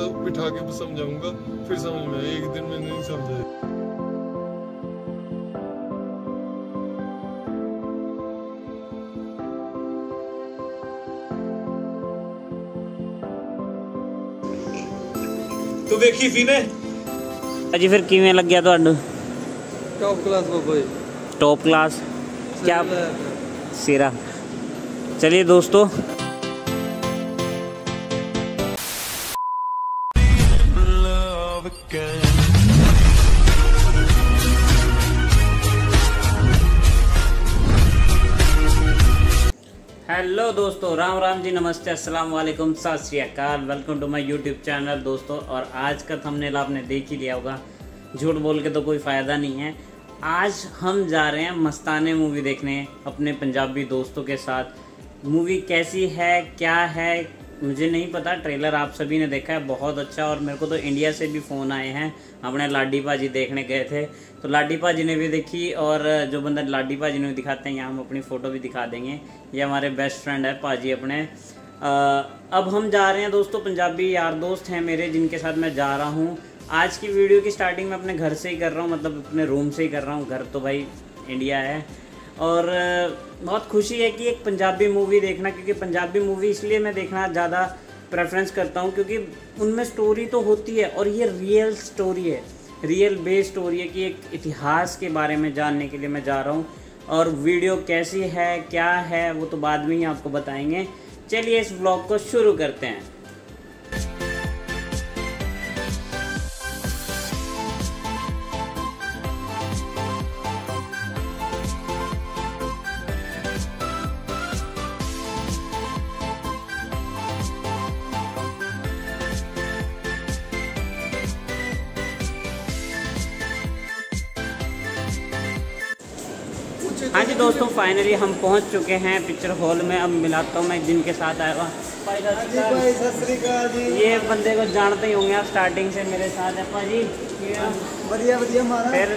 तो बिठा के समझाऊंगा फिर समझ में आए। एक दिन में नहीं समझाए ਤੂੰ ਵੇਖੀ ਸੀ ਨੇ ਅਜੀ ਫਿਰ ਕਿਵੇਂ ਲੱਗਿਆ ਤੁਹਾਨੂੰ टॉप क्लास बाबा जी टॉप क्लास क्या सिरा चलिए दोस्तों हेलो दोस्तों, राम राम जी, नमस्ते, अस्सलाम वालेकुम, Sat Shri Akal welcome to my YouTube channel दोस्तों, और आज का थंबनेल आपने देख ही लिया होगा, झूठ बोल के तो कोई फ़ायदा नहीं है। आज हम जा रहे हैं मस्ताने मूवी देखने, अपने पंजाबी दोस्तों के साथ। मूवी कैसी है, क्या है मुझे नहीं पता ट्रेलर आप सभी ने देखा है बहुत अच्छा। और मेरे को तो इंडिया से भी फ़ोन आए हैं अपने लाडी भाजी देखने गए थे। तो लाडी भाजी ने भी देखी और जो बंदा लाडी भाजी ने भी दिखाते हैं यहाँ हम अपनी फ़ोटो भी दिखा देंगे। ये हमारे बेस्ट फ्रेंड है भाजी अपने। अ, अब हम जा रहे हैं दोस्तों पंजाबी यार दोस्त हैं मेरे जिनके साथ मैं जा रहा हूँ। आज की वीडियो की स्टार्टिंग मैं अपने घर से ही कर रहा हूँ मतलब अपने रूम से ही कर रहा हूँ। घर तो भाई इंडिया है। और बहुत खुशी है कि एक पंजाबी मूवी देखना, क्योंकि पंजाबी मूवी इसलिए मैं देखना ज़्यादा प्रेफरेंस करता हूँ, क्योंकि उनमें स्टोरी तो होती है और ये रियल स्टोरी है। रियल बेस स्टोरी है कि एक इतिहास के बारे में जानने के लिए मैं जा रहा हूँ और वीडियो कैसी है, क्या है, वो तो बाद में ही आपको बताएँगे। चलिए इस ब्लॉग को शुरू करते हैं। हाँ जी दोस्तों फाइनली हम पहुंच चुके हैं पिक्चर हॉल में अब मिलाता हूँ मैं जिनके साथ आया हुआ भाई सत श्री अकाल। सत श्री अकाल जी ये बंदे को जानते ही होंगे आप स्टार्टिंग से मेरे साथ है भाजी ਵਧੀਆ ਵਧੀਆ ਮਹਾਰਾਜ फिर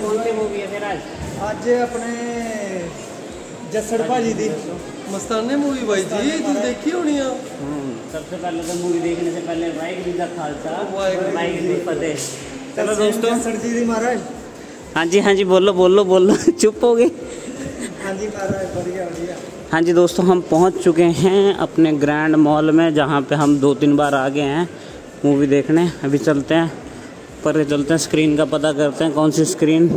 कौन सी मूवी है फिर आज ਅੱਜ ਆਪਣੇ ਜੱਸੜ ਭਾਜੀ ਦੀ मस्ताने मूवी भाई जी तू देखी होनी आ हम्म, सबसे पहले तो मूवी देखने से पहले वाहिगुरु जी का खालसा वाहिगुरु जी वाहिगुरु जी फतेह चलो दोस्तों ਜੱਸੜ ਜੀ ਦੀ ਮਹਾਰਾਜ हाँ जी हाँ जी बोलो बोलो बोलो चुप हो गए हाँ जी दोस्तों हम पहुँच चुके हैं अपने ग्रैंड मॉल में जहाँ पे हम दो तीन बार आ गए हैं मूवी देखने अभी चलते हैं पर चलते हैं स्क्रीन का पता करते हैं कौन सी स्क्रीन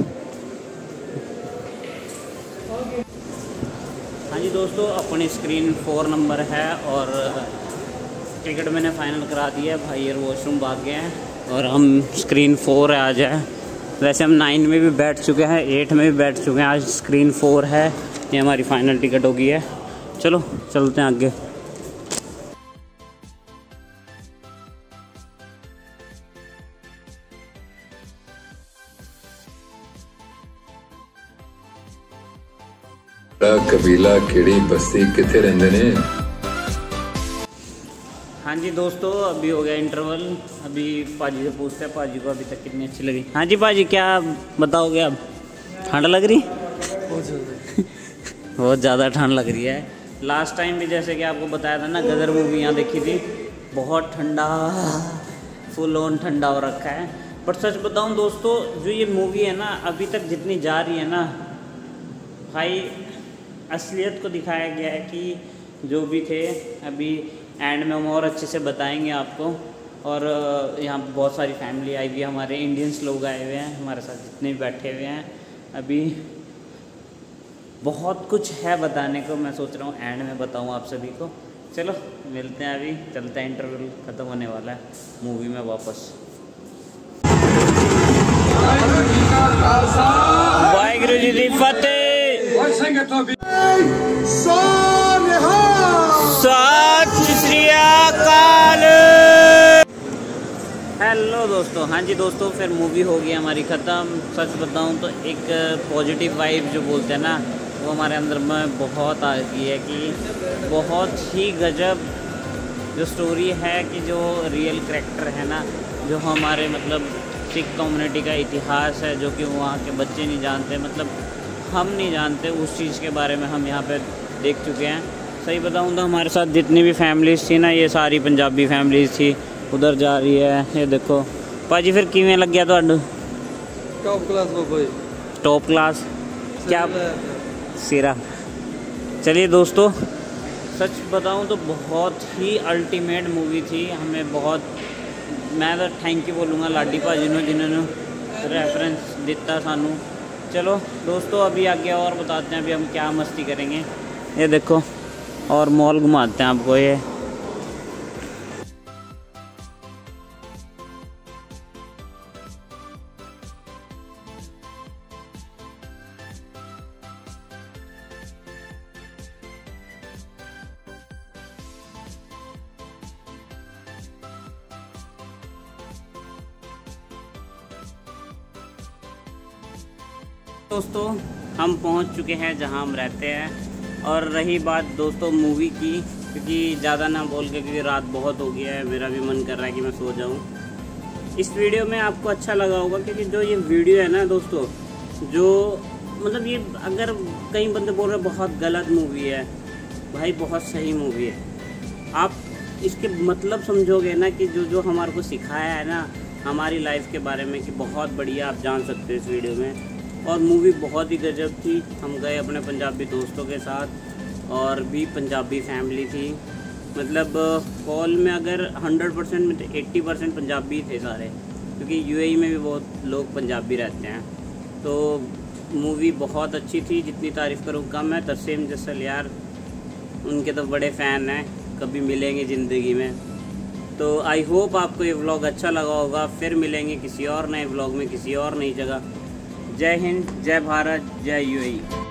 हाँ जी दोस्तों अपनी स्क्रीन फोर नंबर है और टिकट मैंने फाइनल करा दी है भाई यार वॉशरूम भाग गए हैं और हम स्क्रीन फोर आ जाए वैसे हम नाइन में भी बैठ चुके हैं एट में भी बैठ चुके हैं। आज स्क्रीन फोर है, ये हमारी फाइनल टिकट होगी है। चलो, चलते हैं आगे। कबीला, केड़ी, बस्ती कितने रेंदे ने? हाँ जी दोस्तों अभी हो गया इंटरवल अभी पाजी से पूछते हैं पाजी को अभी तक कितनी अच्छी लगी। हाँ जी पाजी क्या बताओगे अब ठंड लग रही? बहुत ज़्यादा। ठंड लग रही है। लास्ट टाइम भी जैसे कि आपको बताया था ना गदर मूवी यहाँ देखी थी। बहुत ठंडा फुल ऑन ठंडा हो रखा है। पर सच बताऊँ दोस्तों जो ये मूवी है ना अभी तक जितनी जा रही है ना भाई असलियत को दिखाया गया है कि जो भी थे अभी एंड में हम और अच्छे से बताएँगे आपको। और यहाँ बहुत सारी फैमिली आई हुई है, हमारे इंडियंस लोग आए हुए हैं, हमारे साथ जितने भी बैठे हुए हैं। अभी बहुत कुछ है बताने को, मैं सोच रहा हूँ एंड में बताऊँ आप सभी को। चलो, मिलते हैं अभी, चलते हैं इंटरव्यू ख़त्म होने वाला है मूवी में वापस। वाहिगुरु जी दी फतेह। हेलो दोस्तों हाँ जी दोस्तों, फिर मूवी हो गई हमारी ख़त्म। सच बताऊँ तो एक पॉजिटिव वाइब जो बोलते हैं ना, वो हमारे अंदर में बहुत आ गई है कि बहुत ही गजब जो स्टोरी है कि जो रियल करेक्टर है ना, जो हमारे मतलब सिख कम्युनिटी का इतिहास है, जो कि वहाँ के बच्चे नहीं जानते मतलब हम नहीं जानते उस चीज़ के बारे में हम यहाँ पर देख चुके हैं। सही बताऊँ तो हमारे साथ जितनी भी फैमिलीज़ थी ना, ये सारी पंजाबी फैमिलीज़ थी ਉਧਰ ਜਾ ਰਹੀ ਹੈ ਇਹ ਦੇਖੋ ਭਾਜੀ ਫਿਰ ਕਿਵੇਂ ਲੱਗਿਆ ਤੁਹਾਨੂੰ टॉप क्लास बाबा जी टॉप क्लास क्या सही है। सिरा चलिए दोस्तों सच बताऊं तो बहुत ही अल्टीमेट मूवी थी हमें बहुत मैं तो थैंक यू बोलूँगा लाडी भाजी ने जिन्होंने रेफरेंस दिता सानू चलो दोस्तों अभी आगे और बताते हैं अभी हम क्या मस्ती करेंगे ये देखो और मॉल घुमाते हैं आपको ये दोस्तों, हम पहुँच चुके हैं जहाँ हम रहते हैं। और रही बात दोस्तों मूवी की, क्योंकि ज़्यादा ना बोल के, क्योंकि रात बहुत हो गया है, मेरा भी मन कर रहा है कि मैं सो जाऊँ। इस वीडियो में आपको अच्छा लगा होगा, क्योंकि जो ये वीडियो है ना दोस्तों, जो मतलब ये अगर कई बंदे बोल रहे बहुत गलत मूवी है। भाई, बहुत सही मूवी है। आप इसके मतलब समझोगे ना कि जो जो हमारे को सिखाया है ना, हमारी लाइफ के बारे में कि बहुत बढ़िया आप जान सकते हो इस वीडियो में। और मूवी बहुत ही गजब थी। हम गए अपने पंजाबी दोस्तों के साथ और भी पंजाबी फैमिली थी। मतलब हॉल में अगर 100 परसेंट में तो 80 परसेंट पंजाबी थे सारे, क्योंकि यूएई में भी बहुत लोग पंजाबी रहते हैं। तो मूवी बहुत अच्छी थी, जितनी तारीफ़ करूँ कम है। तस्सीम जसल यार, उनके तो बड़े फ़ैन हैं, कभी मिलेंगे ज़िंदगी में। तो आई होप आपको ये व्लॉग अच्छा लगा होगा। फिर मिलेंगे किसी और नए व्लॉग में, किसी और नई जगह। जय हिंद जय भारत जय यूएई।